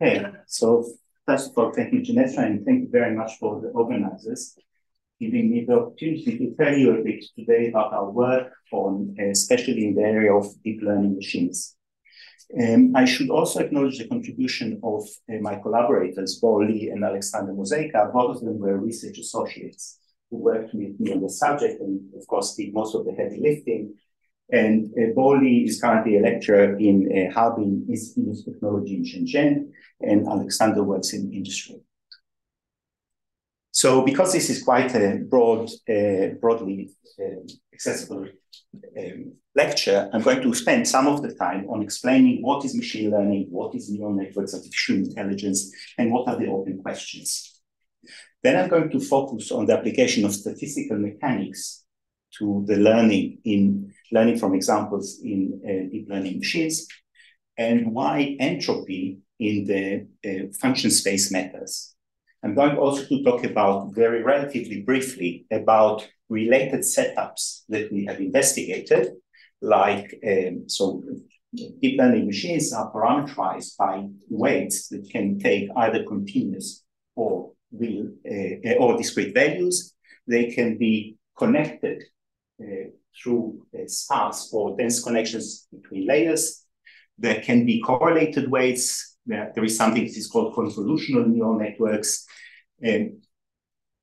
Okay, so first of all, thank you, Janessa, and thank you very much for the organizers giving me the opportunity to tell you a bit today about our work on, especially in the area of deep learning machines. Um, I should also acknowledge the contribution of uh, my collaborators, Bo Li and Alexander Mozeika. Both of them were research associates who worked with me on the subject and, of course, did most of the heavy lifting. And uh, Bo is currently a lecturer in uh, Harbin Institute of Technology in Shenzhen, and Alexander works in industry. So because this is quite a broad, uh, broadly uh, accessible um, lecture, I'm going to spend some of the time on explaining what is machine learning, what is neural networks, artificial intelligence, and what are the open questions. Then I'm going to focus on the application of statistical mechanics to the learning in learning from examples in uh, deep learning machines, and why entropy in the uh, function space matters. I'm going also to talk about very relatively briefly about related setups that we have investigated, like um, so deep learning machines are parameterized by weights that can take either continuous or real uh, or discrete values. They can be connected uh, through sparse or dense connections between layers. There can be correlated weights. There, there is something that is called convolutional neural networks. Um,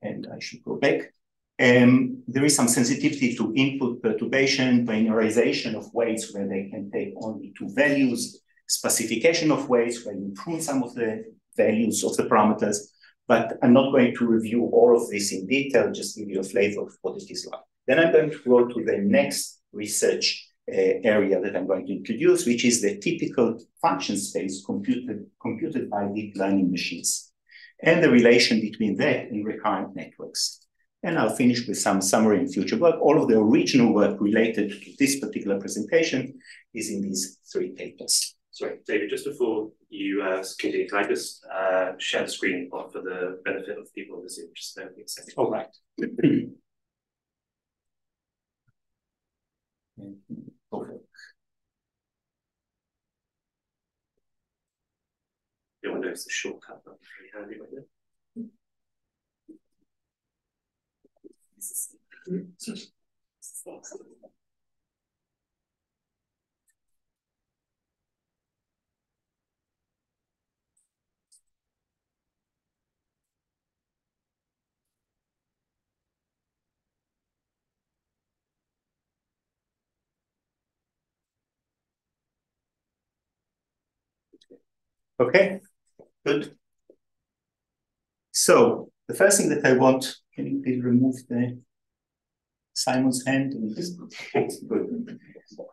and I should go back. Um, there is some sensitivity to input perturbation, linearization of weights where they can take only two values, specification of weights where you prune some of the values of the parameters. But I'm not going to review all of this in detail, just give you a flavor of what it is like. Then I'm going to go to the next research uh, area that I'm going to introduce, which is the typical function space computed, computed by deep learning machines and the relation between that and recurrent networks. And I'll finish with some summary and future work. All of the original work related to this particular presentation is in these three papers. Sorry, David, just before you uh, continue, can I just uh, share the screen for the benefit of people in the Zoom? Just a second. All right. okay. You'll notice the shortcut button very handy right there. Okay. Good. So the first thing that I want, can you please remove the Simon's hand? Good.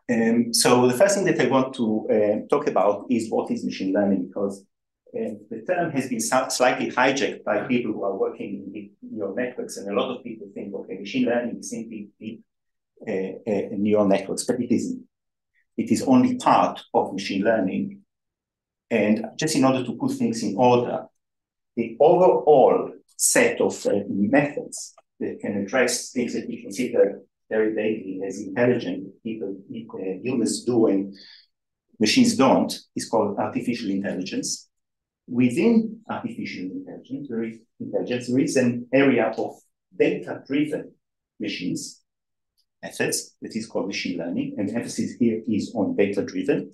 Um, so the first thing that I want to uh, talk about is what is machine learning, because uh, the term has been slightly hijacked by people who are working in neural networks, and a lot of people think, okay, machine learning is simply deep uh, uh, neural networks, but it isn't. It is only part of machine learning, and just in order to put things in order, the overall set of uh, methods that can address things that we consider very vaguely as intelligent people, uh, humans do and machines don't is called artificial intelligence. Within artificial intelligence, there is, intelligence, there is an area of data-driven machines, methods, that is called machine learning, and emphasis here is on data-driven.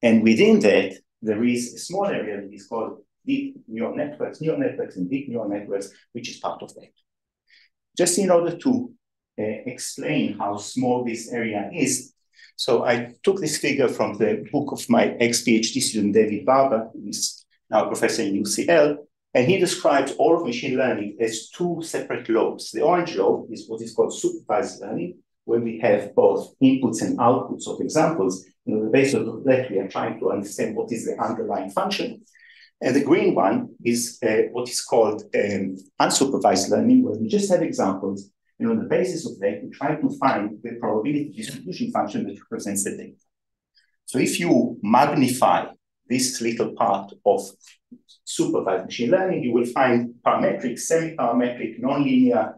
And within that, there is a small area that is called deep neural networks, neural networks and deep neural networks, which is part of that. Just in order to uh, explain how small this area is, so I took this figure from the book of my ex-PhD student, David Barber, who is now a professor in UCL, and he describes all of machine learning as two separate lobes. The orange lobe is what is called supervised learning, where we have both inputs and outputs of examples, and on the basis of that, we are trying to understand what is the underlying function. And the green one is uh, what is called um, unsupervised learning, where we just have examples, and on the basis of that, we try to find the probability distribution function that represents the data. So if you magnify this little part of supervised machine learning, you will find parametric, semi-parametric, nonlinear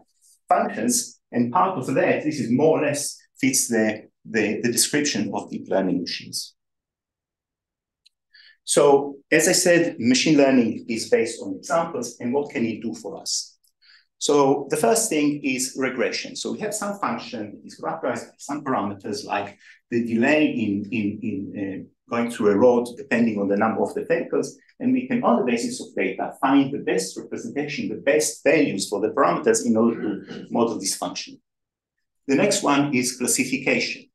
functions, and part of that, this is more or less fits the the, the description of deep learning machines. So as I said, machine learning is based on examples and what can it do for us? So the first thing is regression. So we have some function that is characterized by some parameters like the delay in, in, in uh, going through a road depending on the number of the vehicles. And we can, on the basis of data, find the best representation, the best values for the parameters in order to model this function. The next one is classification.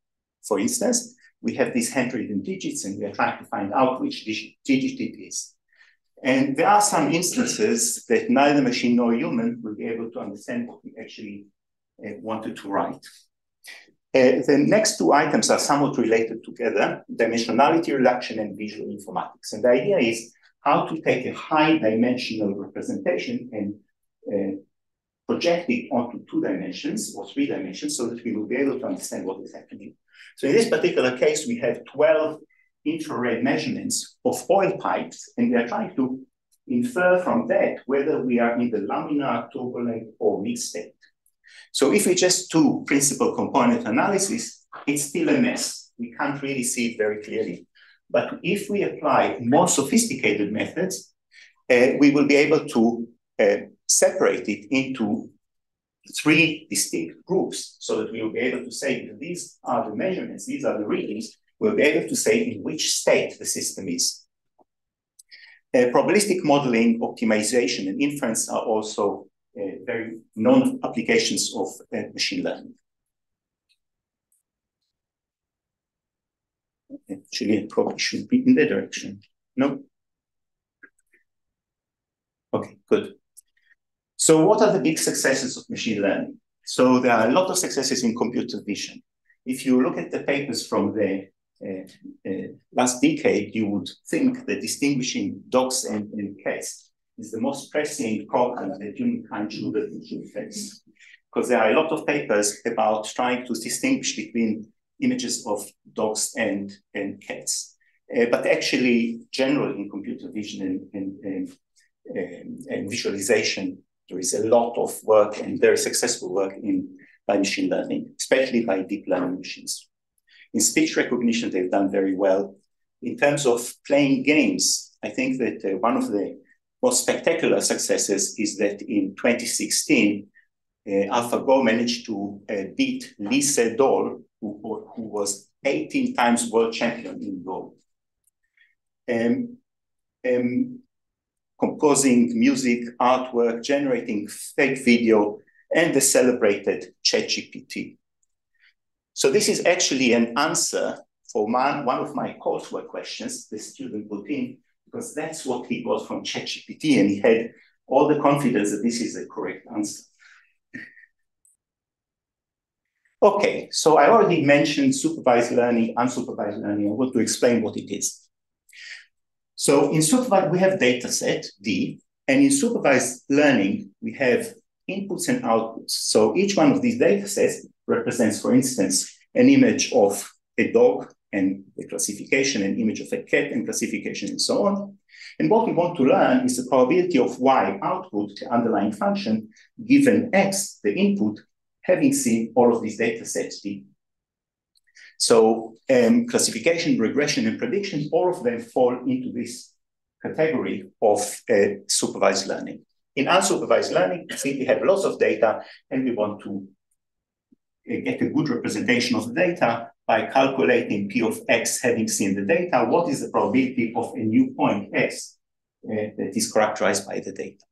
For instance, we have these handwritten digits and we are trying to find out which digit it is. And there are some instances that neither machine nor human will be able to understand what we actually uh, wanted to write. Uh, the next two items are somewhat related together, dimensionality reduction and visual informatics. And the idea is how to take a high dimensional representation and uh, project it onto two dimensions or three dimensions so that we will be able to understand what is happening. So in this particular case, we have 12 infrared measurements of oil pipes, and we are trying to infer from that whether we are in the laminar, turbulent, or mixed state. So if we just do principal component analysis, it's still a mess. We can't really see it very clearly. But if we apply more sophisticated methods, uh, we will be able to uh, separate it into three distinct groups so that we will be able to say these are the measurements, these are the readings, we'll be able to say in which state the system is. Uh, probabilistic modeling, optimization, and inference are also very known applications of uh, machine learning. Actually, it probably should be in that direction. No? Okay, good. So what are the big successes of machine learning? So there are a lot of successes in computer vision. If you look at the papers from the uh, uh, last decade, you would think that distinguishing dogs and, and cats is the most pressing problem that humankind should, should face. Because there are a lot of papers about trying to distinguish between images of dogs and, and cats. Uh, but actually, generally in computer vision and, and, and, um, and visualization, there is a lot of work and very successful work in by machine learning, especially by deep learning machines. In speech recognition, they've done very well. In terms of playing games, I think that uh, one of the most spectacular successes is that in 2016, uh, AlphaGo managed to uh, beat Lee Sedol, who, who, was 18 times world champion in Go. Um, um, composing music, artwork, generating fake video, and the celebrated ChatGPT. So this is actually an answer for my, one of my coursework questions the student put in, because that's what he got from ChatGPT, and he had all the confidence that this is the correct answer. Okay, so I already mentioned supervised learning, unsupervised learning. I want to explain what it is. So in supervised, we have data set D, and in supervised learning, we have inputs and outputs. So each one of these data sets represents, for instance, an image of a dog and the classification, and image of a cat and classification, and so on. And what we want to learn is the probability of y output, the underlying function, given x, the input, having seen all of these data sets D. So um, classification, regression, and prediction, all of them fall into this category of uh, supervised learning. In unsupervised learning, we simply have lots of data and we want to uh, get a good representation of the data by calculating P of X having seen the data, what is the probability of a new point X uh, that is characterized by the data.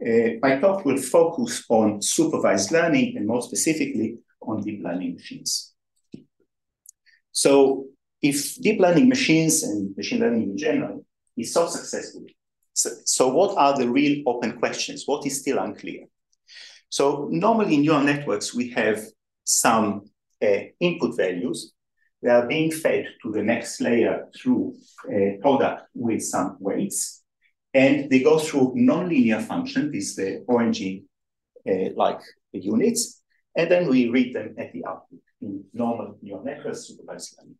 Uh, my talk will focus on supervised learning and more specifically on deep learning machines. So if deep learning machines and machine learning in general is so successful, so, so what are the real open questions? What is still unclear? So normally in neural networks, we have some input values. They are being fed to the next layer through a product with some weights. And they go through nonlinear function, these the orangey uh, like units, and then we read them at the output in normal neural networks supervised learning.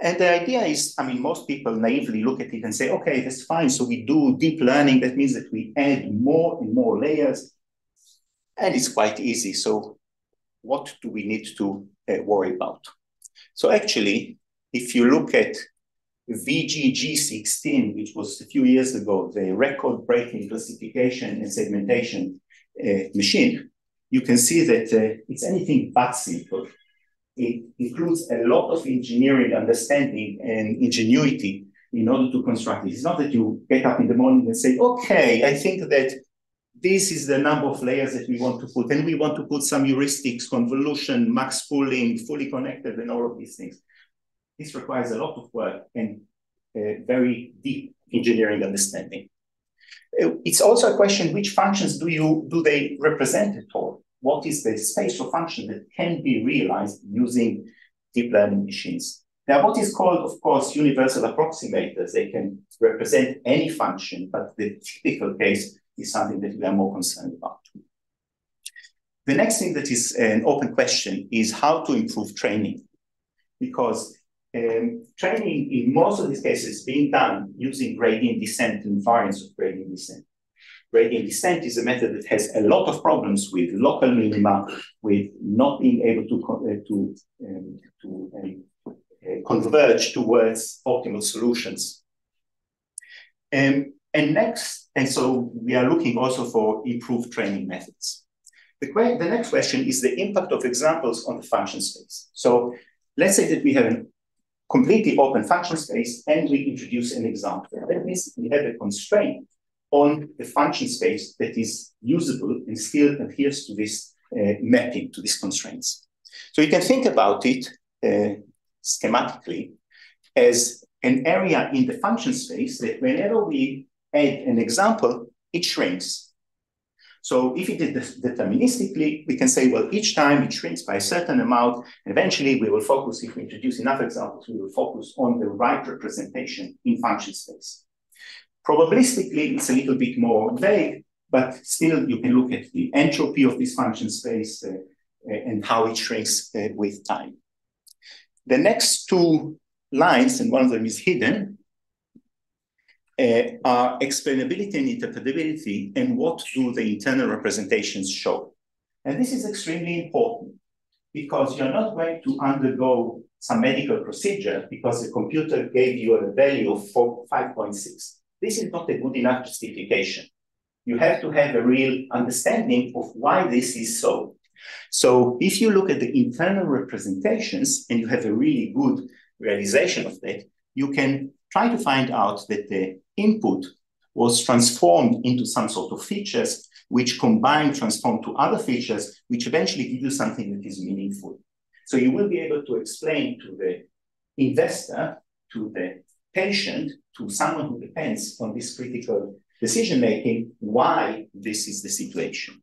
And the idea is, I mean, most people naively look at it and say, okay, that's fine. So we do deep learning. That means that we add more and more layers. And it's quite easy. So what do we need to uh, worry about? So actually, if you look at VGG16, which was a few years ago, the record-breaking classification and segmentation uh, machine, you can see that uh, it's anything but simple. It includes a lot of engineering understanding and ingenuity in order to construct it. It's not that you get up in the morning and say, okay, I think that this is the number of layers that we want to put, and we want to put some heuristics, convolution, max pooling, fully connected, and all of these things. This requires a lot of work and uh, very deep engineering understanding. Uh, it's also a question, which functions do you do they represent at all? What is the of function that can be realized using deep learning machines? Now, what is called, of course, universal approximators, they can represent any function, but the typical case is something that we are more concerned about. The next thing that is an open question is how to improve training. Because um, training in most of these cases is being done using gradient descent and variance of gradient descent. Gradient descent is a method that has a lot of problems with local minima, with not being able to, uh, to, um, to um, uh, converge towards optimal solutions. Um, and next, and so we are looking also for improved training methods. The, the next question is the impact of examples on the function space. So let's say that we have a completely open function space and we introduce an example. That means we have a constraint on the function space that is usable and still adheres to this uh, mapping, to these constraints. So you can think about it uh, schematically as an area in the function space that whenever we add an example, it shrinks. So if it is deterministically, we can say, well, each time it shrinks by a certain amount, and eventually we will focus, if we introduce enough examples, we will focus on the right representation in function space. Probabilistically, it's a little bit more vague, but still you can look at the entropy of this function space uh, uh and how it shrinks uh, with time. The next two lines, and one of them is hidden, Uh, are explainability and interpretability, and what do the internal representations show. And this is extremely important because you're not going to undergo some medical procedure because the computer gave you a value of 5.6. This is not a good enough justification. You have to have a real understanding of why this is so. So if you look at the internal representations and you have a really good realization of that, you can try to find out that the input was transformed into some sort of features, which combine transform to other features, which eventually give you something that is meaningful. So you will be able to explain to the investor, to the patient, to someone who depends on this critical decision making, why this is the situation.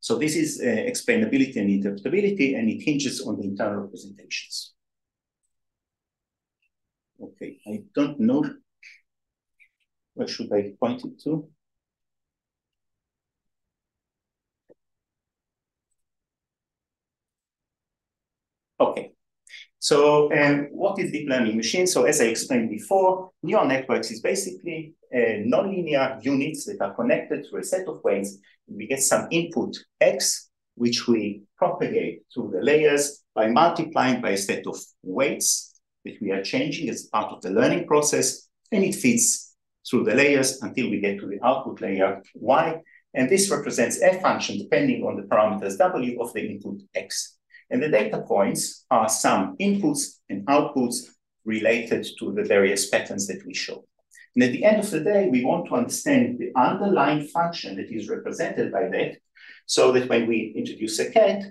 So this is uh, explainability and interpretability, and it hinges on the internal representations. Okay, I don't know. Where should I point it to? Okay, so um, what is deep learning machine? So as I explained before, neural networks is basically uh, nonlinear units that are connected through a set of weights. We get some input x, which we propagate through the layers by multiplying by a set of weights that we are changing as part of the learning process, and it feeds through the layers until we get to the output layer y. And this represents a function depending on the parameters w of the input x. And the data points are some inputs and outputs related to the various patterns that we show. And at the end of the day, we want to understand the underlying function that is represented by that, so that when we introduce a cat,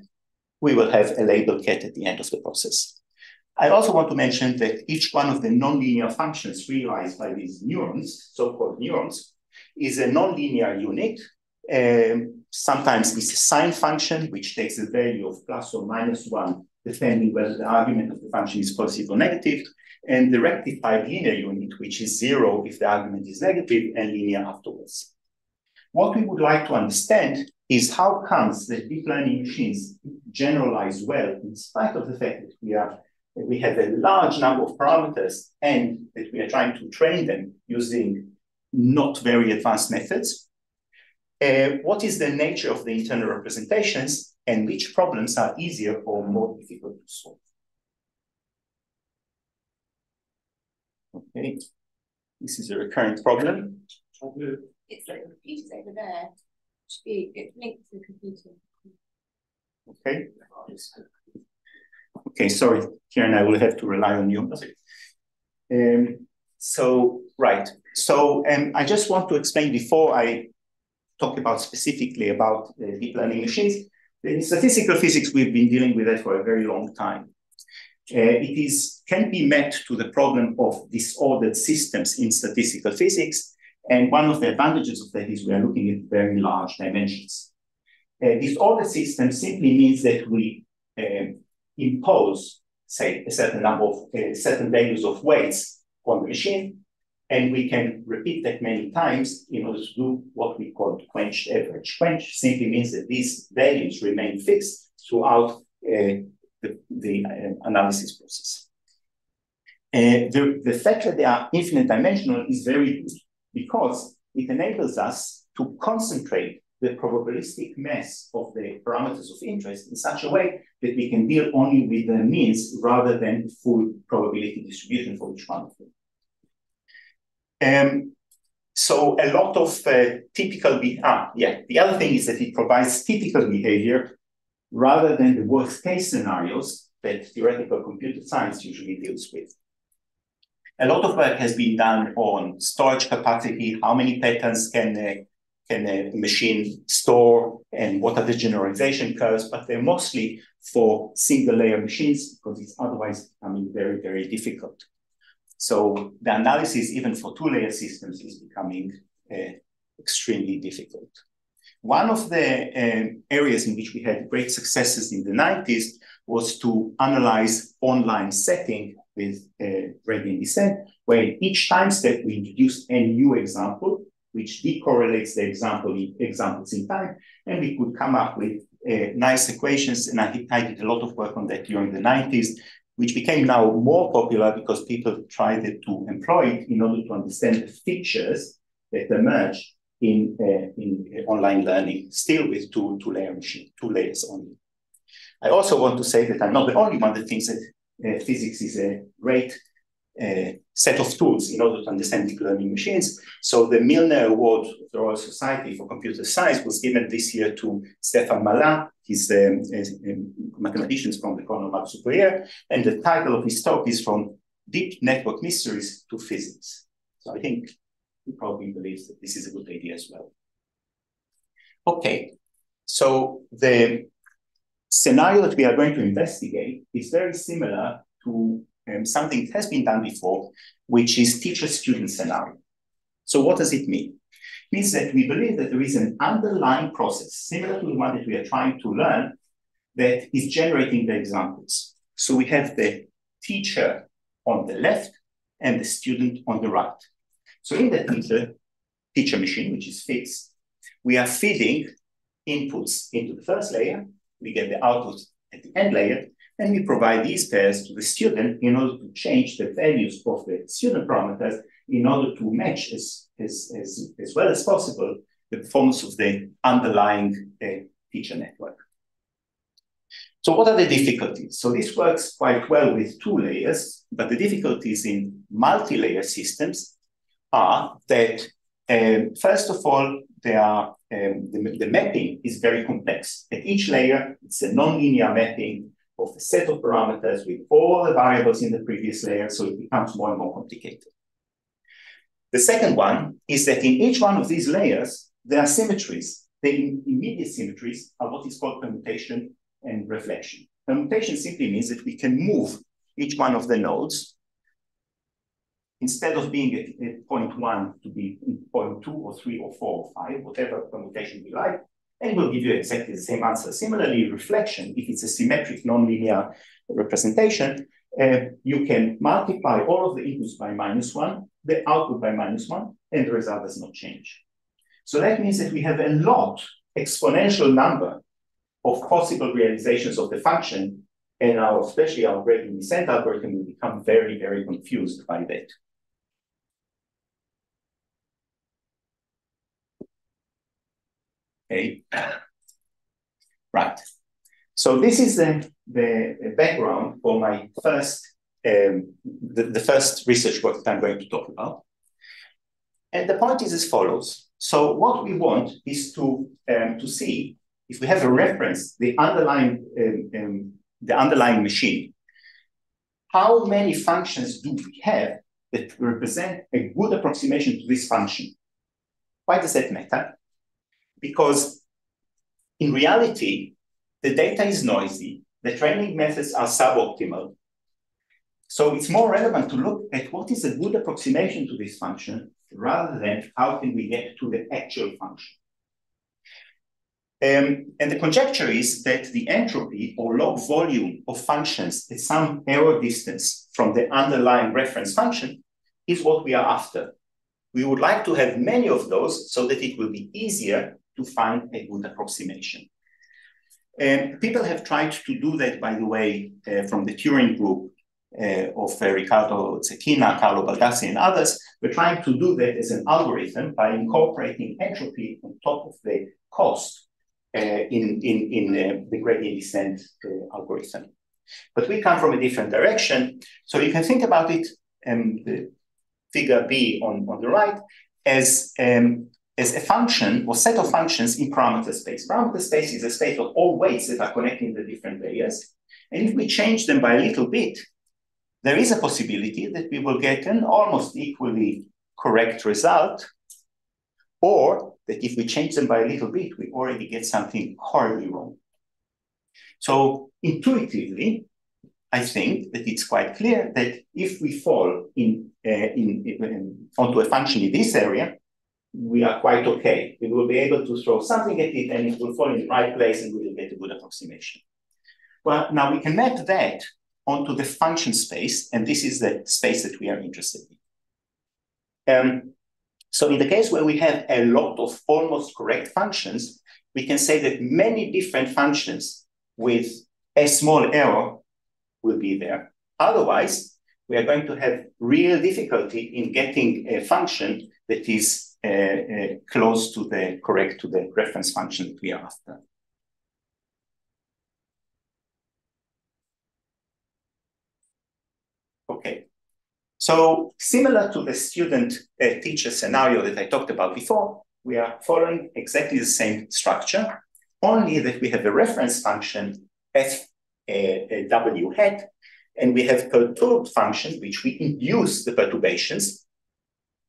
we will have a label cat at the end of the process. I also want to mention that each one of the nonlinear functions realized by these neurons, so-called neurons, is a nonlinear unit. Um, sometimes it's a sign function, which takes a value of plus or minus one, depending whether the argument of the function is positive or negative, and the rectified linear unit, which is zero if the argument is negative and linear afterwards. What we would like to understand is how comes that deep learning machines generalize well in spite of the fact that we are we have a large number of parameters and that we are trying to train them using not very advanced methods. Uh, what is the nature of the internal representations and which problems are easier or more difficult to solve? Okay, this is a recurrent problem. It's like the computer's over there. It Should be it linked to the computer. Okay. Okay, sorry, Kieran, I will have to rely on you. Um, so, right. So um, I just want to explain before I talk about specifically about uh, deep learning machines. In statistical physics, we've been dealing with that for a very long time. Uh, it is can be met to the problem of disordered systems in statistical physics. And one of the advantages of that is we are looking at very large dimensions. Uh, disordered system simply means that we uh, impose, say, a certain number of uh, certain values of weights on the machine, and we can repeat that many times in order to do what we call quenched average. Quench simply means that these values remain fixed throughout uh, the, the uh, analysis process. Uh, the, the fact that they are infinite dimensional is very good because it enables us to concentrate the probabilistic mass of the parameters of interest in such a way that we can deal only with the means rather than full probability distribution for each one of them. Um, so a lot of uh, typical, be ah, yeah, the other thing is that it provides typical behavior rather than the worst case scenarios that theoretical computer science usually deals with. A lot of work has been done on storage capacity, how many patterns can a, can a machine store, and what are the generalization curves, but they're mostly for single layer machines because it's otherwise becoming very, very difficult. So the analysis, even for two layer systems, is becoming uh, extremely difficult. One of the um, areas in which we had great successes in the 90s was to analyze online setting with uh, gradient descent, where each time step we introduced a new example, which decorrelates the example examples in time, and we could come up with uh, nice equations. And I, I did a lot of work on that during the 90s, which became now more popular because people tried to employ it in order to understand the features that emerge in, uh, in online learning, still with two, two layer machine, two layers only. I also want to say that I'm not the only one that thinks that uh, physics is a great uh, set of tools in order to understand deep learning machines. So the Milner Award of the Royal Society for Computer Science was given this year to Stéphane Mallat. He's a, a, a mathematician from the Normale Supérieure, and the title of his talk is From Deep Network Mysteries to Physics. So I think he probably believes that this is a good idea as well. Okay, so the scenario that we are going to investigate is very similar to um, something that has been done before, which is teacher-student scenario. So what does it mean? It means that we believe that there is an underlying process, similar to the one that we are trying to learn, that is generating the examples. So we have the teacher on the left and the student on the right. So in the teacher, teacher machine, which is fixed, we are feeding inputs into the first layer, we get the output at the end layer, and we provide these pairs to the student in order to change the values of the student parameters in order to match as, as, as, as well as possible the performance of the underlying uh, teacher network. So what are the difficulties? So this works quite well with two layers, but the difficulties in multi-layer systems are that, um, first of all, there are, um, the, the, mapping is very complex. At each layer, it's a nonlinear mapping of a set of parameters with all the variables in the previous layer, so it becomes more and more complicated. The second one is that in each one of these layers, there are symmetries. The immediate symmetries are what is called permutation and reflection. Permutation simply means that we can move each one of the nodes instead of being at, at point one to be in point two or three or four or five, whatever permutation we like, and we'll give you exactly the same answer. Similarly, reflection, if it's a symmetric nonlinear representation, uh, you can multiply all of the inputs by minus one, the output by minus one, and the result does not change. So that means that we have a lot, exponential number of possible realizations of the function, and our, especially our gradient descent algorithm will become very, very confused by that. Okay. Right. So this is the, the background for my first um, the, the first research work that I'm going to talk about. And the point is as follows. So what we want is to, um, to see if we have a reference, the underlying, um, um, the underlying machine, how many functions do we have that represent a good approximation to this function? Why does that matter? Because in reality, the data is noisy, the training methods are suboptimal. So it's more relevant to look at what is a good approximation to this function rather than how can we get to the actual function. Um, and the conjecture is that the entropy or log volume of functions at some error distance from the underlying reference function is what we are after. We would like to have many of those so that it will be easier to find a good approximation. People have tried to do that, by the way, uh, from the Turin group uh, of uh, Riccardo Zecchina, Carlo Baldassi, and others. We're trying to do that as an algorithm by incorporating entropy on top of the cost uh, in, in, in uh, the gradient descent uh, algorithm. But we come from a different direction. So you can think about it, um, the figure B on, on the right, as um, as a function or set of functions in parameter space. Parameter space is a space of all weights that are connecting the different layers. And if we change them by a little bit, there is a possibility that we will get an almost equally correct result, or that if we change them by a little bit, we already get something horribly wrong. So intuitively, I think that it's quite clear that if we fall in, uh, in, in, onto a function in this area, we are quite okay. We will be able to throw something at it and it will fall in the right place and we will get a good approximation. Well, now we can map that onto the function space, and this is the space that we are interested in. Um, so in the case where we have a lot of almost correct functions, we can say that many different functions with a small error will be there. Otherwise, we are going to have real difficulty in getting a function that is Uh, uh, close to the correct to the reference function that we are after. Okay, so similar to the student-teacher uh, scenario that I talked about before, we are following exactly the same structure, only that we have a reference function f uh, w hat, and we have perturbed functions which we induce the perturbations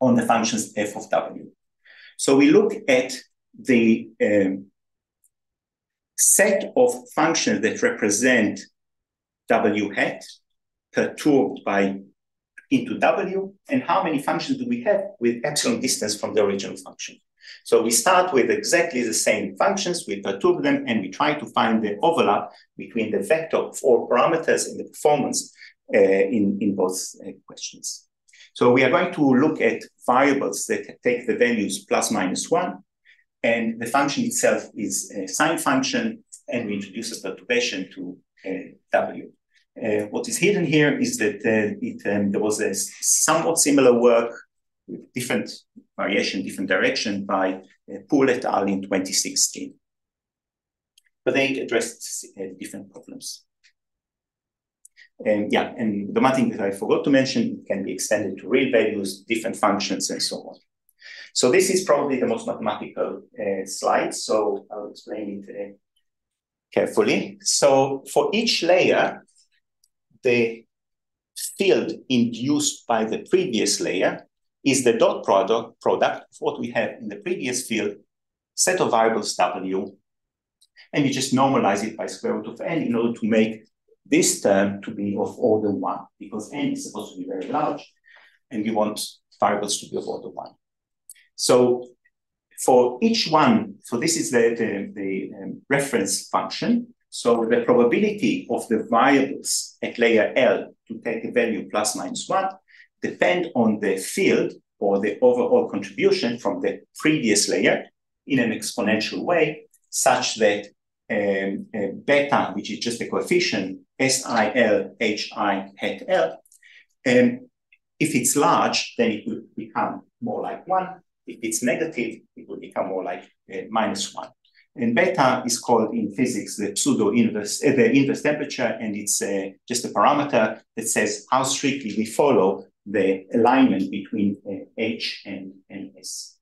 on the functions f of w. So we look at the um, set of functions that represent w hat perturbed by into w, and how many functions do we have with epsilon distance from the original function. So we start with exactly the same functions, we perturb them, and we try to find the overlap between the vector of all parameters and the performance uh, in, in both uh, questions. So we are going to look at variables that take the values plus minus one, and the function itself is a sign function, and we introduce a perturbation to uh, w. Uh, what is hidden here is that uh, it, um, there was a somewhat similar work with different variation, different direction by uh, Poole et al. in 2016. But they addressed uh, different problems. And yeah, and the one thing that I forgot to mention can be extended to real values, different functions, and so on. So this is probably the most mathematical uh, slide. So I'll explain it uh, carefully. So for each layer, the field induced by the previous layer is the dot product, product of what we have in the previous field, set of variables W, and you just normalize it by square root of n in order to make this term to be of order one, because n is supposed to be very large, and we want variables to be of order one. So for each one, so this is the, the, the um, reference function. So the probability of the variables at layer L to take a value plus minus one depend on the field or the overall contribution from the previous layer in an exponential way, such that um, uh, beta, which is just a coefficient, SIL, HI, hat L, and if it's large, then it will become more like one. If it's negative, it will become more like uh, minus one. And beta is called in physics the pseudo inverse, uh, the inverse temperature, and it's uh, just a parameter that says how strictly we follow the alignment between uh, H and, and S.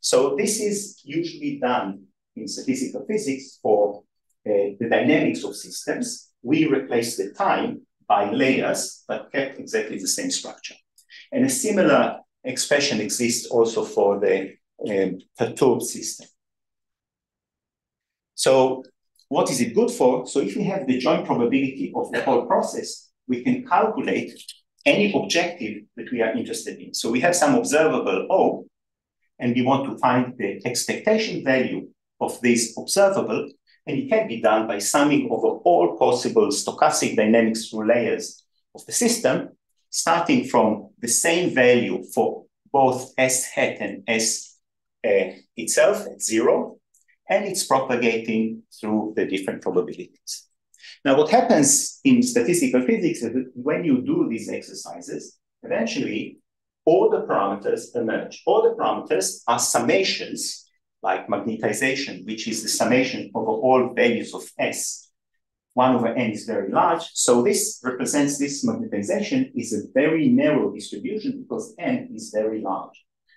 So this is usually done in statistical physics for uh, the dynamics of systems. We replace the time by layers, but kept exactly the same structure. And a similar expression exists also for the um, perturbed system. So what is it good for? So if we have the joint probability of the whole process, we can calculate any objective that we are interested in. So we have some observable O, and we want to find the expectation value of this observable, and it can be done by summing over all possible stochastic dynamics through layers of the system, starting from the same value for both S hat and S uh, itself at zero, and it's propagating through the different probabilities. Now, what happens in statistical physics is that when you do these exercises, eventually all the parameters emerge. All the parameters are summations, like magnetization, which is the summation over all values of S. 1 over n is very large. So this represents this magnetization is a very narrow distribution because n is very large.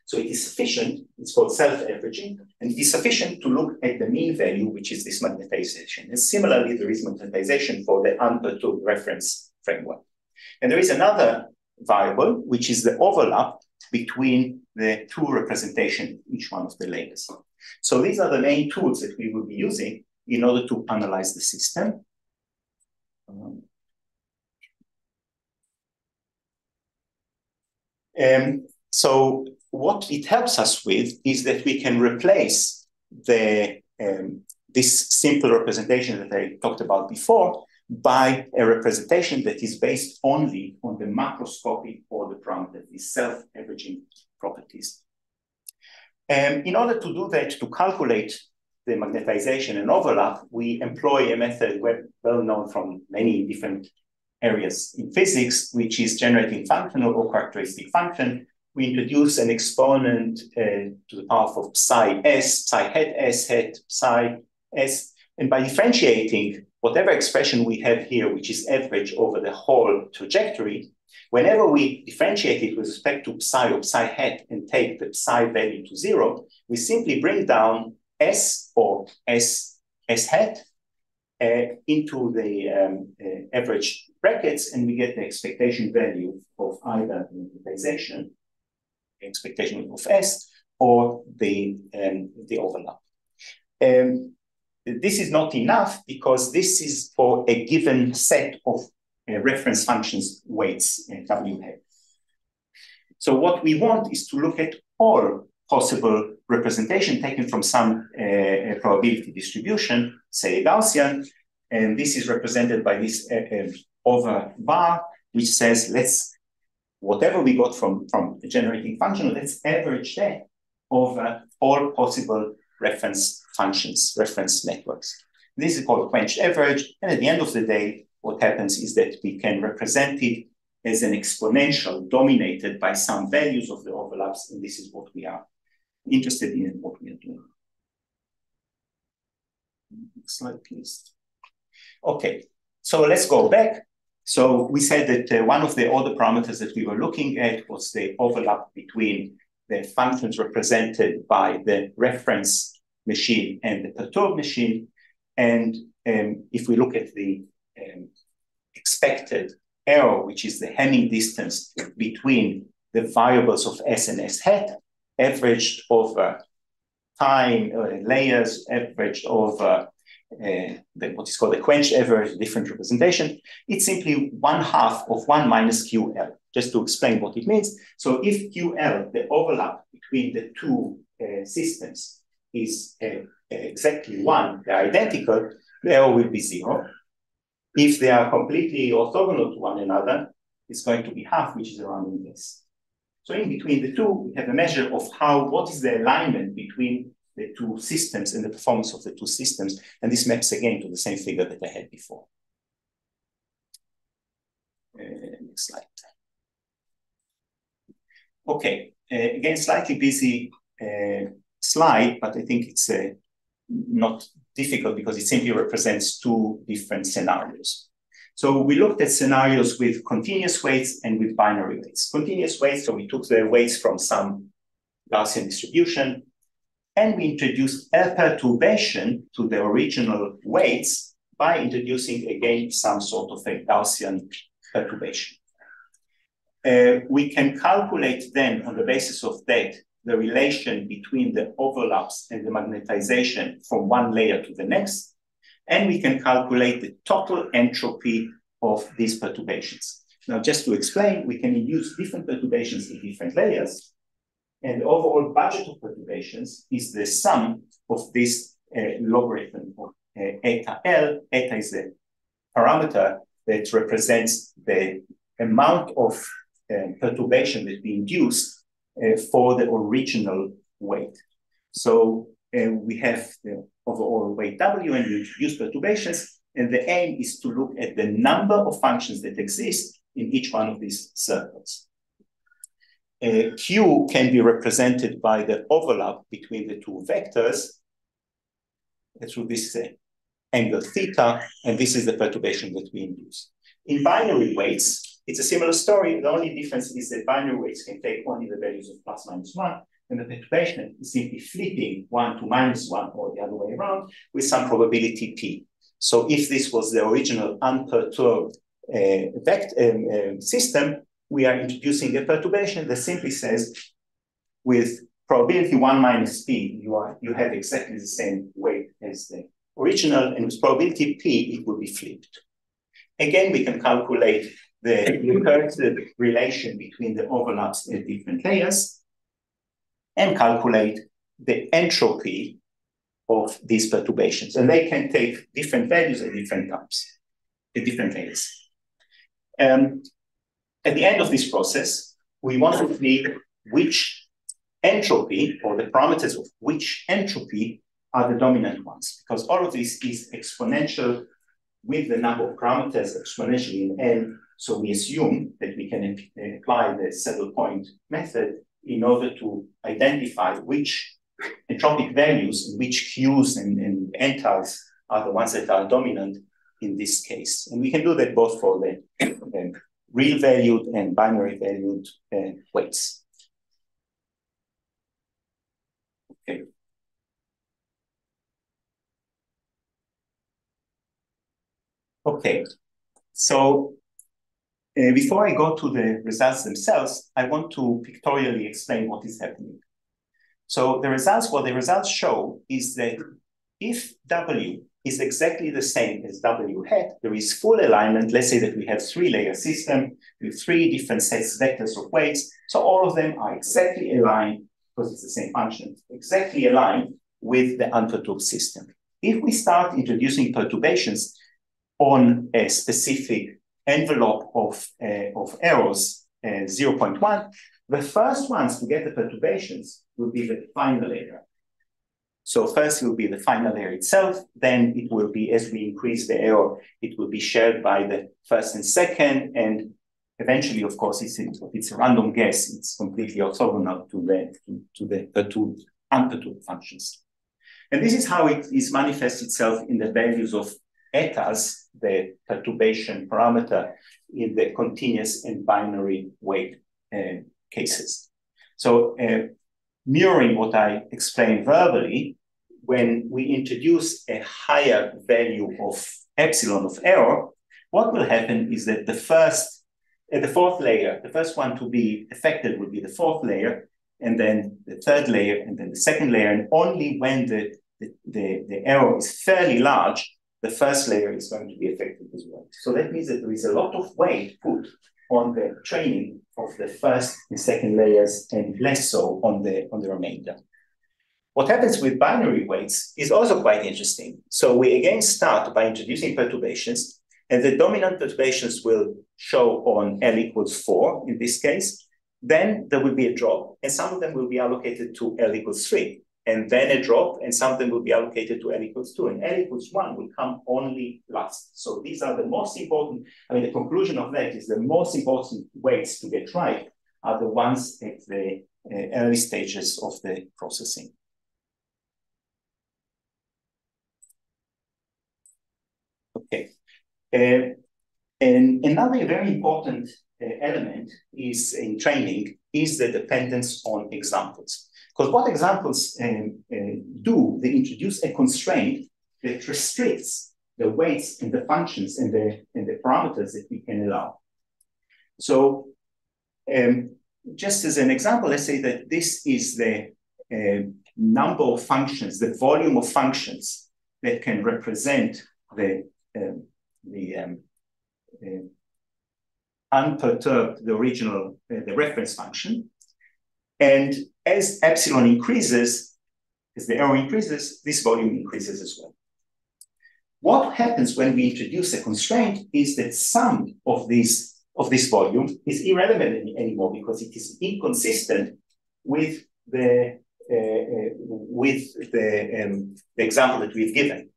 So it is sufficient, it's called self-averaging, and it is sufficient to look at the mean value, which is this magnetization. And similarly, there is magnetization for the unperturbed reference framework. And there is another variable, which is the overlap between the two representation, each one of the layers. So these are the main tools that we will be using in order to analyze the system. Um, um so what it helps us with is that we can replace the um, this simple representation that I talked about before by a representation that is based only on the macroscopic order parameter, the self-averaging properties. Um, in order to do that, to calculate the magnetization and overlap, we employ a method well known from many different areas in physics, which is generating functional or characteristic function we introduce an exponent uh, to the power of psi s, psi hat s hat psi s. And by differentiating whatever expression we have here, which is average over the whole trajectory, whenever we differentiate it with respect to psi or psi hat and take the psi value to zero, we simply bring down s or s, s hat uh, into the um, uh, average brackets, and we get the expectation value of either the magnetization expectation of S or the, um, the overlap. Um, this is not enough because this is for a given set of uh, reference functions weights uh, W hat. So what we want is to look at all possible representation taken from some uh, probability distribution, say Gaussian, and this is represented by this uh, uh, over bar, which says let's whatever we got from, from the generating function, let's average that over all possible reference functions, reference networks. This is called quenched average. And at the end of the day, what happens is that we can represent it as an exponential dominated by some values of the overlaps. And this is what we are interested in and what we are doing. Next slide, please. Okay, so let's go back. So we said that uh, one of the other parameters that we were looking at was the overlap between the functions represented by the reference machine and the perturbed machine. And um, if we look at the um, expected error, which is the Hamming distance between the variables of S and S hat, averaged over time, uh, layers, averaged over uh, the, what is called the quench average different representation, it's simply one half of one minus QL, just to explain what it means. So if QL, the overlap between the two uh, systems is uh, exactly one, they're identical, the error will be zero. If they are completely orthogonal to one another, it's going to be half, which is around this. So in between the two, we have a measure of how, what is the alignment between the two systems and the performance of the two systems. And this maps again to the same figure that I had before. Uh, next slide. Okay, uh, again, slightly busy uh, slide, but I think it's uh, not difficult because it simply represents two different scenarios. So we looked at scenarios with continuous weights and with binary weights. Continuous weights, so we took the weights from some Gaussian distribution, and we introduced a perturbation to the original weights by introducing again some sort of a Gaussian perturbation. Uh, we can calculate then on the basis of that the relation between the overlaps and the magnetization from one layer to the next, and we can calculate the total entropy of these perturbations. Now, just to explain, we can induce different perturbations in different layers, and the overall budget of perturbations is the sum of this uh, logarithm of uh, eta L. Eta is the parameter that represents the amount of uh, perturbation that we induce for the original weight. So uh, we have the overall weight W and we introduce perturbations, and the aim is to look at the number of functions that exist in each one of these circles. Uh, Q can be represented by the overlap between the two vectors through this uh, angle theta, and this is the perturbation that we induce. In binary weights, it's a similar story. The only difference is that binary weights can take only the values of plus minus one, and the perturbation is simply flipping one to minus one or the other way around with some probability p. So if this was the original unperturbed uh, um, uh, system, we are introducing a perturbation that simply says with probability one minus p, you are you have exactly the same weight as the original, and with probability p, it will be flipped. Again, we can calculate the recursive relation between the overlaps at different layers and calculate the entropy of these perturbations. And they can take different values at different times, at different layers. Um, at the end of this process, we want to see which entropy or the parameters of which entropy are the dominant ones, because all of this is exponential with the number of parameters exponentially in n. So we assume that we can apply the saddle point method in order to identify which entropic values, and which Qs and, and are the ones that are dominant in this case. And we can do that both for the, the real valued and binary valued uh, weights. Okay. Okay, so uh, before I go to the results themselves, I want to pictorially explain what is happening. So the results, what the results show is that if W is exactly the same as W hat, there is full alignment. Let's say that we have three layer system with three different sets vectors of weights. So all of them are exactly aligned because it's the same function, exactly aligned with the unperturbed system. If we start introducing perturbations on a specific envelope of, uh, of errors, uh, 0.1, the first ones to get the perturbations will be the final layer. So first it will be the final layer itself, then it will be, as we increase the error, it will be shared by the first and second, and eventually, of course, it's, it's a random guess, it's completely orthogonal to the, to, to the perturbed, unperturbed functions. And this is how it is manifests itself in the values of etas, the perturbation parameter in the continuous and binary weight uh, cases. So uh, mirroring what I explained verbally, when we introduce a higher value of epsilon of error, what will happen is that the first, uh, the fourth layer, the first one to be affected will be the fourth layer, and then the third layer, and then the second layer, and only when the, the, the, the error is fairly large, the first layer is going to be affected as well. So that means that there is a lot of weight put on the training of the first and second layers and less so on the, on the remainder. What happens with binary weights is also quite interesting. So we again start by introducing perturbations, and the dominant perturbations will show on L equals 4 in this case. Then there will be a drop, and some of them will be allocated to L equals 3 and then a drop, and something will be allocated to L equals 2, and L equals 1 will come only last. So these are the most important, I mean, the conclusion of that is the most important weights to get right are the ones at the uh, early stages of the processing. Okay. Uh, and another very important uh, element is in training is the dependence on examples. Because what examples um, uh, do, they introduce a constraint that restricts the weights and the functions and the, and the parameters that we can allow. So um, just as an example, let's say that this is the uh, number of functions, the volume of functions that can represent the, um, the um, uh, unperturbed, the original, uh, the reference function. And as epsilon increases, as the error increases, this volume increases as well. What happens when we introduce a constraint is that some of these of this volume is irrelevant anymore because it is inconsistent with the uh, uh, with the, um, the example that we've given.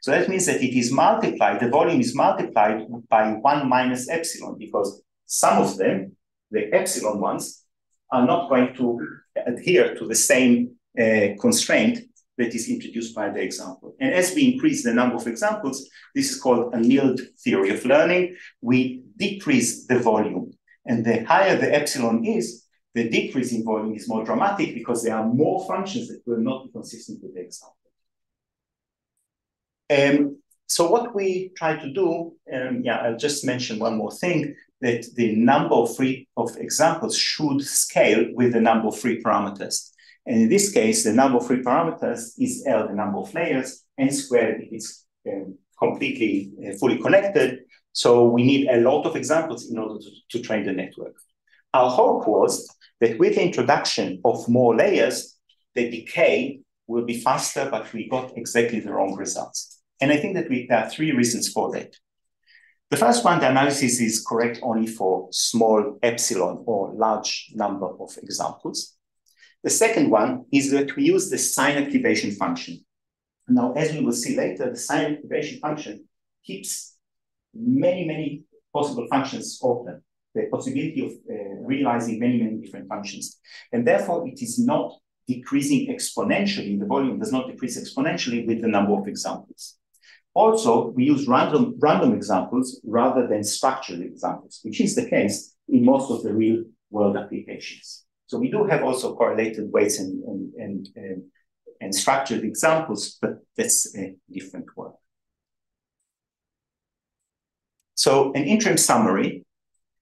So that means that it is multiplied, the volume is multiplied by 1 minus epsilon because some of them, the epsilon ones, are not going to adhere to the same uh, constraint that is introduced by the example. And as we increase the number of examples, this is called annealed theory of learning. We decrease the volume. And the higher the epsilon is, the decrease in volume is more dramatic because there are more functions that will not be consistent with the example. Um, so what we try to do, um, yeah, I'll just mention one more thing, that the number of free of examples should scale with the number of free parameters. And in this case, the number of free parameters is L, the number of layers, n squared if it's um, completely uh, fully connected. So we need a lot of examples in order to, to train the network. Our hope was that with the introduction of more layers, the decay will be faster, but we got exactly the wrong results. And I think that we, there are three reasons for that. The first one, the analysis is correct only for small epsilon or large number of examples. The second one is that we use the sign activation function. Now, as we will see later, the sign activation function keeps many, many possible functions open the possibility of uh, realizing many, many different functions. And therefore, it is not decreasing exponentially. The volume does not decrease exponentially with the number of examples. Also, we use random, random examples rather than structured examples, which is the case in most of the real world applications. So we do have also correlated weights and, and, and, and, and structured examples, but that's a different work. So an interim summary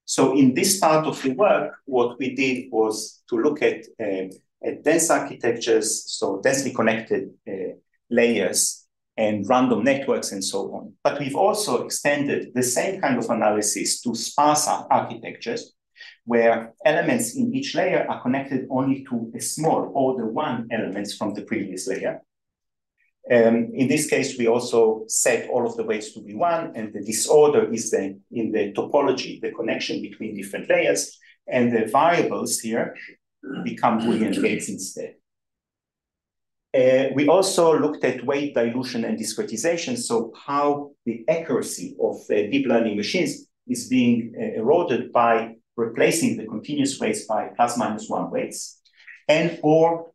so in this part of the work, what we did was to look at, uh, at dense architectures, so densely connected uh, layers and random networks and so on. But we've also extended the same kind of analysis to sparse architectures, where elements in each layer are connected only to a small order one elements from the previous layer. Um, in this case, we also set all of the weights to be one, and the disorder is the, in the topology, the connection between different layers, and the variables here become Boolean gates instead. Uh, we also looked at weight dilution and discretization, so how the accuracy of uh, deep learning machines is being uh, eroded by replacing the continuous weights by plus minus one weights, and or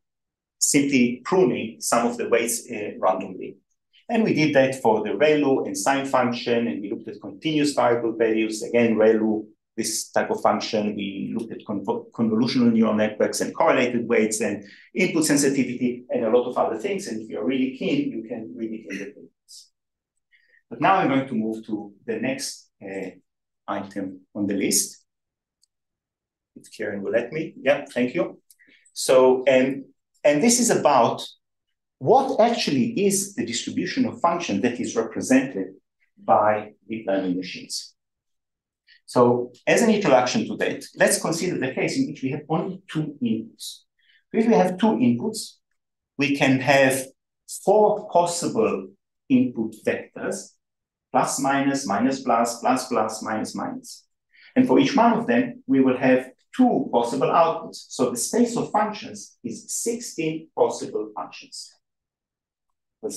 simply pruning some of the weights randomly. And we did that for the ReLU and sign function, and we looked at continuous variable values. Again, ReLU, this type of function. We looked at convolutional neural networks and correlated weights and input sensitivity and a lot of other things. And if you're really keen, you can read it in the papers. But now I'm going to move to the next uh, item on the list. If Karen will let me. Yeah, thank you. So, and and this is about what actually is the distribution of function that is represented by deep learning machines. So as an introduction to that, let's consider the case in which we have only two inputs. If we have two inputs, we can have four possible input vectors, plus, minus, minus, plus, plus, plus, minus, minus. And for each one of them, we will have two possible outputs. So the space of functions is 16 possible functions. With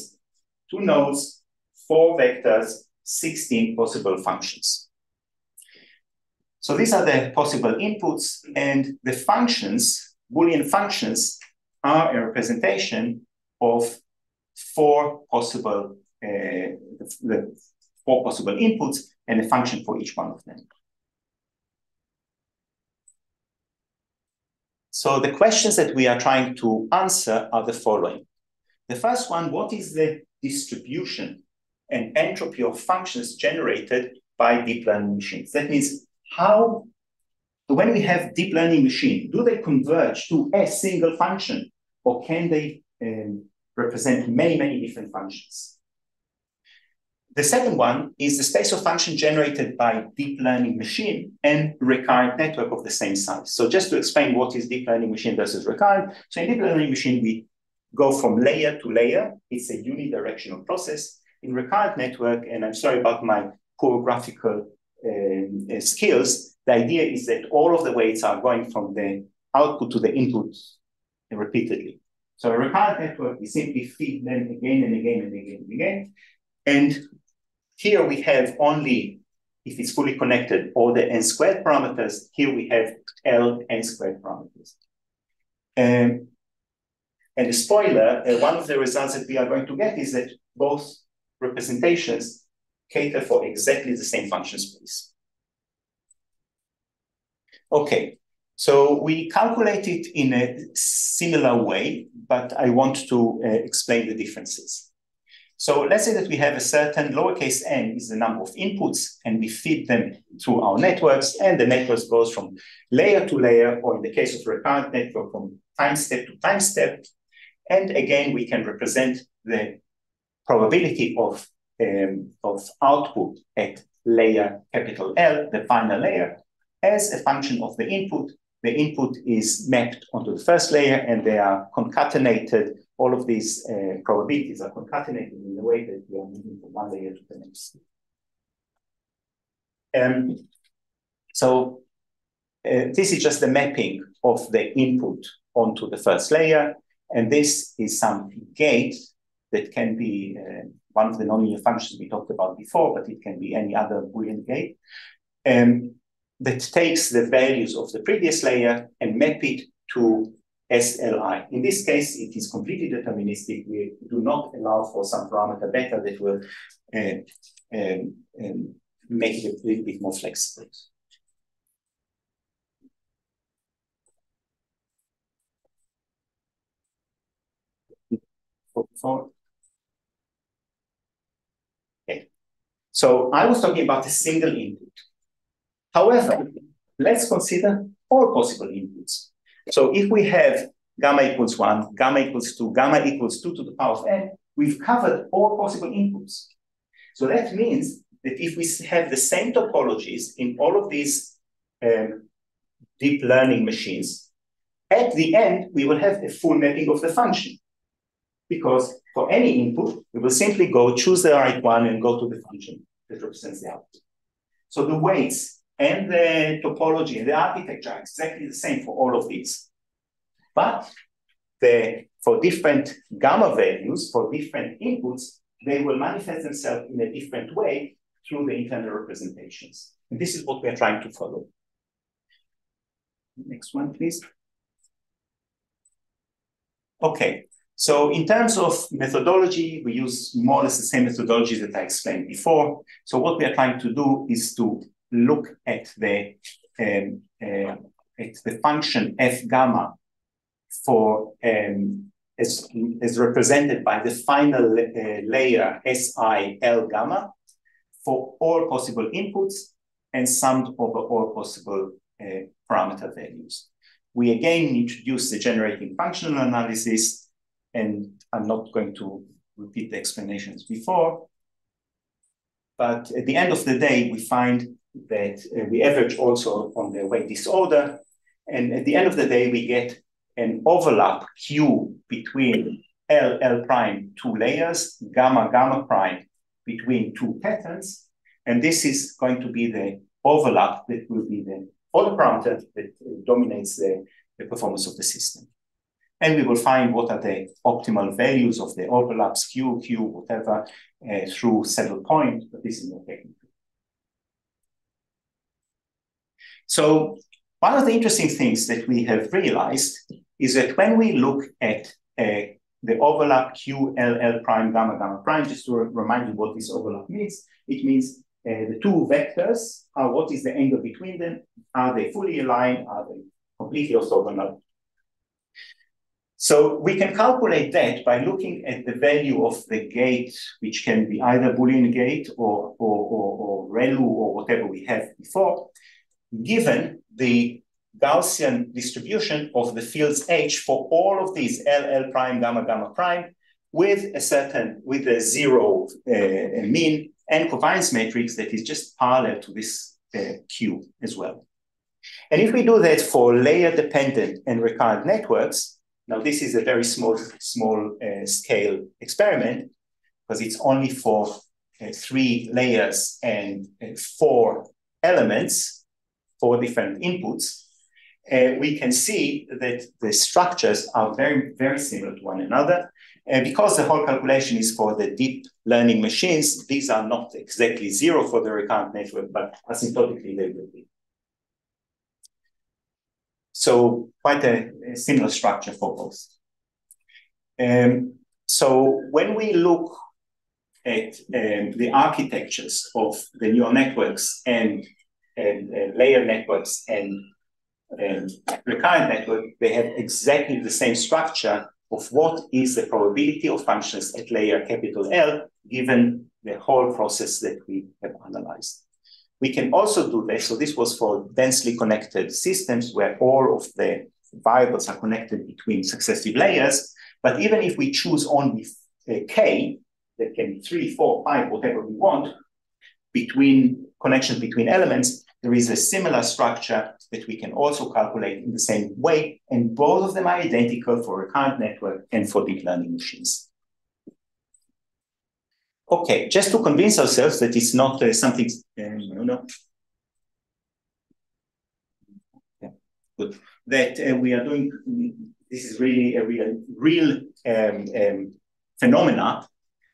two nodes, four vectors, 16 possible functions. So these are the possible inputs and the functions, Boolean functions, are a representation of four possible, uh, the, four possible inputs and a function for each one of them. So the questions that we are trying to answer are the following. The first one, what is the distribution and entropy of functions generated by deep learning machines? That means how, when we have deep learning machine, do they converge to a single function or can they um, represent many, many different functions? The second one is the space of function generated by deep learning machine and recurrent network of the same size. So just to explain what is deep learning machine versus recurrent. So in deep learning machine, we go from layer to layer. It's a unidirectional process. In recurrent network, and I'm sorry about my poor graphical uh, skills, the idea is that all of the weights are going from the output to the input repeatedly. So a recurrent network, we simply feed them again and again and again and again. And here we have only, if it's fully connected, all the n squared parameters. Here we have L n squared parameters. Um, and the spoiler, uh, one of the results that we are going to get is that both representations cater for exactly the same function space. Okay, so we calculate it in a similar way, but I want to uh, explain the differences. So let's say that we have a certain lowercase n is the number of inputs, and we feed them through our networks, and the network goes from layer to layer, or in the case of recurrent network, from time step to time step. And again, we can represent the probability of, um, of output at layer capital L, the final layer, as a function of the input. The input is mapped onto the first layer, and they are concatenated all of these uh, probabilities are concatenated in the way that we are moving from one layer to the next. Um, so uh, this is just the mapping of the input onto the first layer. And this is some gate that can be uh, one of the nonlinear functions we talked about before, but it can be any other Boolean gate um, that takes the values of the previous layer and map it to SLI. In this case, it is completely deterministic. We do not allow for some parameter beta that will uh, um, um, make it a little bit more flexible. Okay. So I was talking about a single input. However, let's consider all possible inputs. So if we have gamma equals 1, gamma equals 2, gamma equals 2 to the power of n, we've covered all possible inputs. So that means that if we have the same topologies in all of these um, deep learning machines, at the end, we will have a full mapping of the function. Because for any input, we will simply go choose the right one and go to the function that represents the output. So the weights and the topology and the architecture are exactly the same for all of these. But the, for different gamma values, for different inputs, they will manifest themselves in a different way through the internal representations. And this is what we are trying to follow. Next one, please. Okay, so in terms of methodology, we use more or less the same methodology that I explained before. So what we are trying to do is to look at the um, uh, at the function f gamma for um, as, as represented by the final uh, layer Si L gamma for all possible inputs and summed over all possible uh, parameter values. We again introduce the generating functional analysis, and I'm not going to repeat the explanations before. But at the end of the day, we find that uh, we average also on the weight disorder. And at the end of the day, we get an overlap Q between L, L prime, two layers, gamma, gamma prime between two patterns. And this is going to be the overlap that will be the other parameter that dominates the, the performance of the system. And we will find what are the optimal values of the overlaps, Q, Q, whatever, uh, through saddle points, but this is not technical. So one of the interesting things that we have realized is that when we look at uh, the overlap Q, L, L prime, gamma, gamma prime. Just to remind you what this overlap means, it means uh, the two vectors are what is the angle between them? Are they fully aligned? Are they completely orthogonal? So we can calculate that by looking at the value of the gate, which can be either Boolean gate or, or, or, or ReLU or whatever we have before, given the Gaussian distribution of the fields H for all of these L, L prime, gamma, gamma prime, with a certain, with a zero uh, mean and covariance matrix that is just parallel to this uh, Q as well. And if we do that for layer dependent and recurrent networks, now, this is a very small, small uh, scale experiment because it's only for uh, three layers and uh, four elements, four different inputs. Uh, we can see that the structures are very, very similar to one another. And because the whole calculation is for the deep learning machines, these are not exactly zero for the recurrent network, but asymptotically they will be. So quite a, a similar structure for both. Um, so when we look at um, the architectures of the neural networks and, and uh, layer networks and um, recurrent network, they have exactly the same structure of what is the probability of functions at layer capital L, given the whole process that we have analyzed. We can also do this. So this was for densely connected systems where all of the variables are connected between successive layers. But even if we choose only uh, k, that can be three, four, five, whatever we want, between connections between elements, there is a similar structure that we can also calculate in the same way. And both of them are identical for recurrent network and for deep learning machines. Okay, just to convince ourselves that it's not uh, something, um, you know, yeah, good. That uh, we are doing, this is really a real, real um, um, phenomena.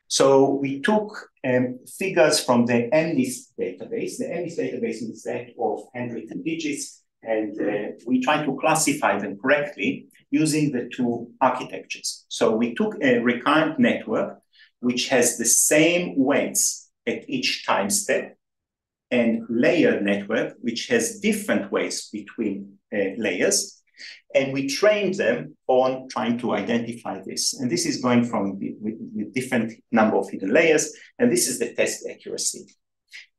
So we took um, figures from the MNIST database. The MNIST database is that of handwritten digits, and uh, we try to classify them correctly using the two architectures. So we took a recurrent network which has the same weights at each time step, and layered network, which has different weights between uh, layers. And we trained them on trying to identify this. And this is going from with, different number of hidden layers. And this is the test accuracy.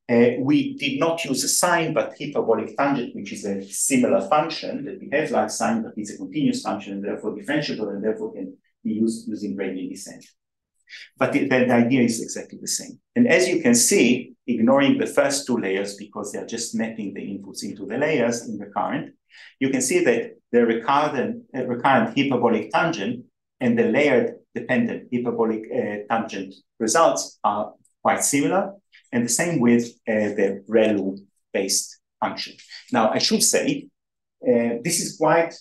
Uh, we did not use a sign, but hyperbolic tangent, which is a similar function that behaves like sign, but it's a continuous function and therefore differentiable and therefore can be used using gradient descent. But the, the, the, idea is exactly the same. And as you can see, ignoring the first two layers because they're just mapping the inputs into the layers in the current, you can see that the recurrent, uh, recurrent hyperbolic tangent and the layered dependent hyperbolic uh, tangent results are quite similar. And the same with uh, the ReLU based function. Now, I should say, uh, this is quite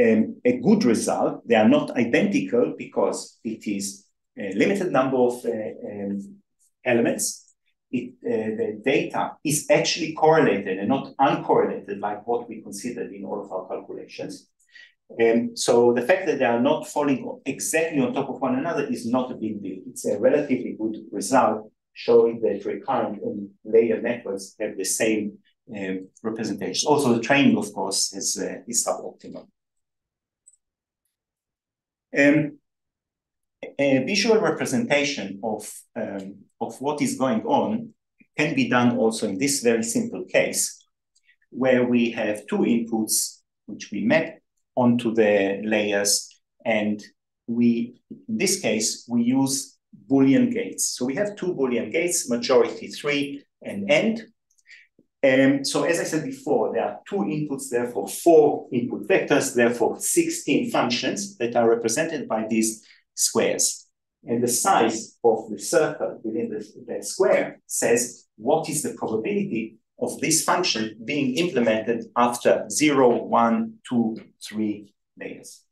um, a good result. They are not identical because it is limited number of uh, um, elements, it, uh, the data is actually correlated and not uncorrelated like what we considered in all of our calculations. Um, so the fact that they are not falling exactly on top of one another is not a big deal. It's a relatively good result showing that recurrent and layer networks have the same um, representation. Also, the training, of course, is, uh, is suboptimal. Um, a visual representation of, um, of what is going on can be done also in this very simple case, where we have two inputs which we map onto the layers, and we, in this case, we use Boolean gates. So we have two Boolean gates, majority three and end. And so as I said before, there are two inputs, therefore four input vectors, therefore 16 functions that are represented by these squares. And the size of the circle within the, that square says what is the probability of this function being implemented after 0, 1, 2, 3 layers.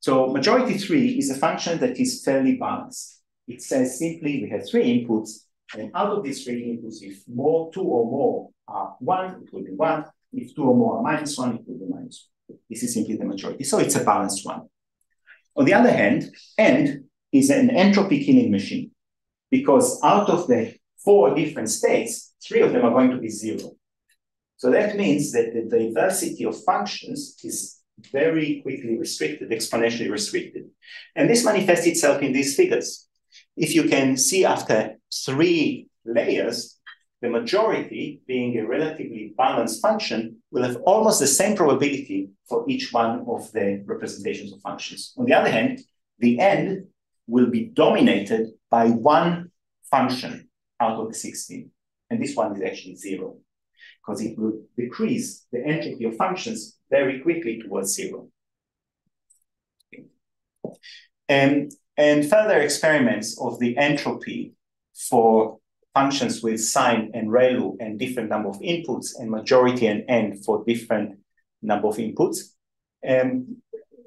So majority 3 is a function that is fairly balanced. It says simply we have three inputs, and out of these three inputs, if more, two or more are 1, it will be 1. If two or more are minus 1, it will be minus 1. This is simply the majority. So it's a balanced one. On the other hand, AND is an entropy killing machine because out of the four different states, three of them are going to be zero. So that means that the diversity of functions is very quickly restricted, exponentially restricted. And this manifests itself in these figures. If you can see after three layers, the majority, being a relatively balanced function, will have almost the same probability for each one of the representations of functions. On the other hand, the AND will be dominated by one function out of the 16. And this one is actually zero, because it will decrease the entropy of functions very quickly towards zero. And, and further experiments of the entropy for functions with sign and ReLU and different number of inputs and majority and end for different number of inputs um,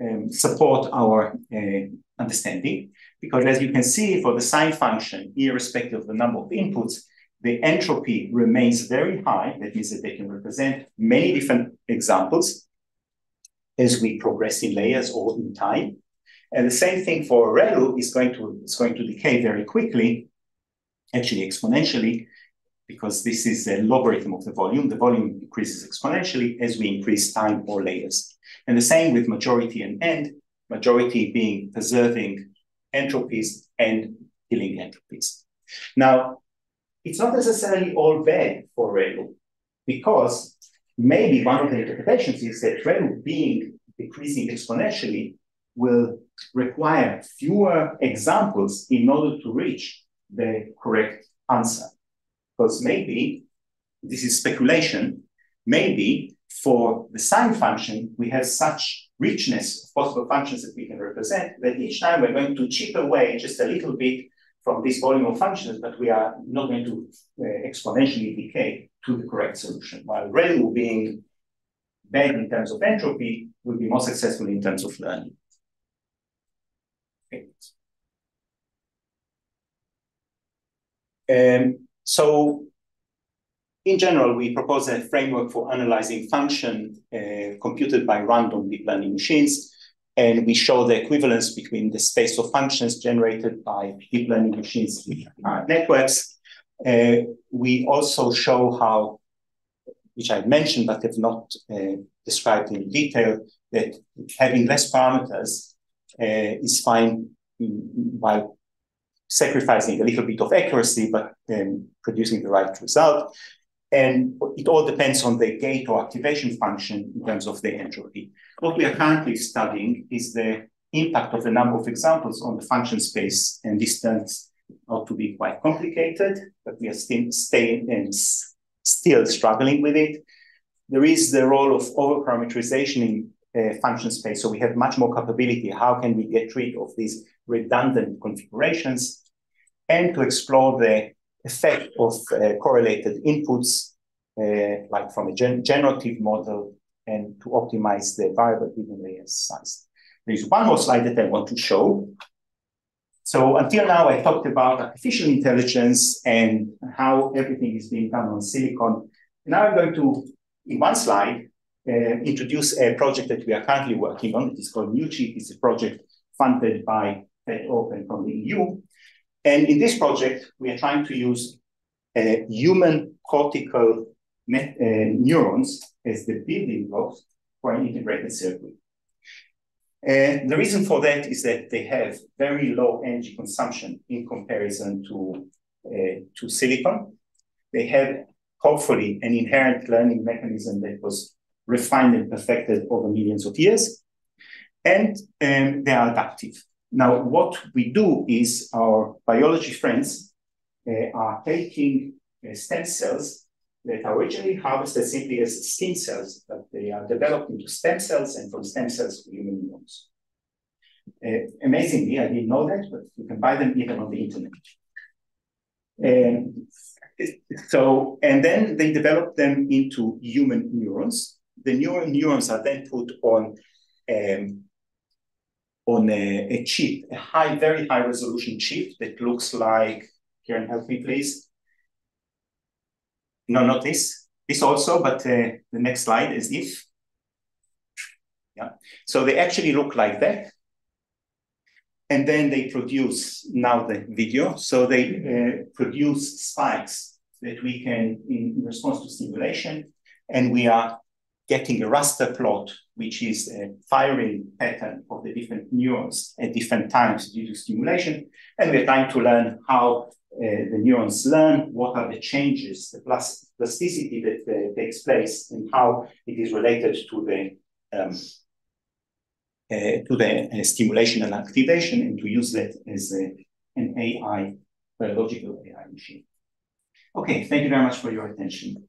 um, support our uh, understanding. Because as you can see, for the sign function, irrespective of the number of inputs, the entropy remains very high. That means that they can represent many different examples as we progress in layers or in time. And the same thing for ReLU is going to, is going to decay very quickly, actually exponentially, because this is a logarithm of the volume. The volume increases exponentially as we increase time or layers. And the same with majority and end, majority being preserving entropies and killing entropies. Now, it's not necessarily all bad for ReLU, because maybe one of the interpretations is that ReLU being decreasing exponentially will require fewer examples in order to reach the correct answer. Because maybe, this is speculation, maybe for the sign function, we have such richness of possible functions that we can represent that each time we're going to chip away just a little bit from this volume of functions, but we are not going to uh, exponentially decay to the correct solution. While ReLU being bad in terms of entropy will be more successful in terms of learning. Okay. Um, so in general, we propose a framework for analyzing function uh, computed by random deep learning machines. And we show the equivalence between the space of functions generated by deep learning machines uh, networks. Uh, we also show how, which I mentioned but have not uh, described in detail, that having less parameters uh, is fine while sacrificing a little bit of accuracy, but um, producing the right result. And it all depends on the gate or activation function in terms of the entropy. What we are currently studying is the impact of the number of examples on the function space. And turns out to be quite complicated, but we are still staying and still struggling with it. There is the role of overparameterization in uh, function space. So we have much more capability. How can we get rid of these redundant configurations? And to explore the effect of uh, correlated inputs, uh, like from a gen generative model, and to optimize the variable given layer size. There's one more slide that I want to show. So until now, I talked about artificial intelligence and how everything is being done on silicon. Now I'm going to, in one slide, uh, introduce a project that we are currently working on. It is called NeuChiP. It's a project funded by FET Open from the EU. And in this project, we are trying to use uh, human cortical uh, neurons as the building blocks for an integrated circuit. And the reason for that is that they have very low energy consumption in comparison to, uh, to silicon. They have hopefully an inherent learning mechanism that was refined and perfected over millions of years. And um, they are adaptive. Now, what we do is our biology friends uh, are taking uh, stem cells that are originally harvested simply as skin cells, but they are developed into stem cells and from stem cells to human neurons. Uh, amazingly, I didn't know that, but you can buy them even on the internet. And so, and then they develop them into human neurons. The neural neurons are then put on um, on a, a chip, a high, very high resolution chip that looks like, Karen, help me please. No, not this. This also, but uh, the next slide is if. Yeah. So they actually look like that. and then they produce now the video. So they uh, produce spikes that we can, in response to stimulation, and we are getting a raster plot, which is a firing pattern of the different neurons at different times due to stimulation. And we're trying to learn how uh, the neurons learn, what are the changes, the plasticity that uh, takes place, and how it is related to the um, uh, to the uh, stimulation and activation, and to use that as a, an AI, biological AI machine. Okay, thank you very much for your attention.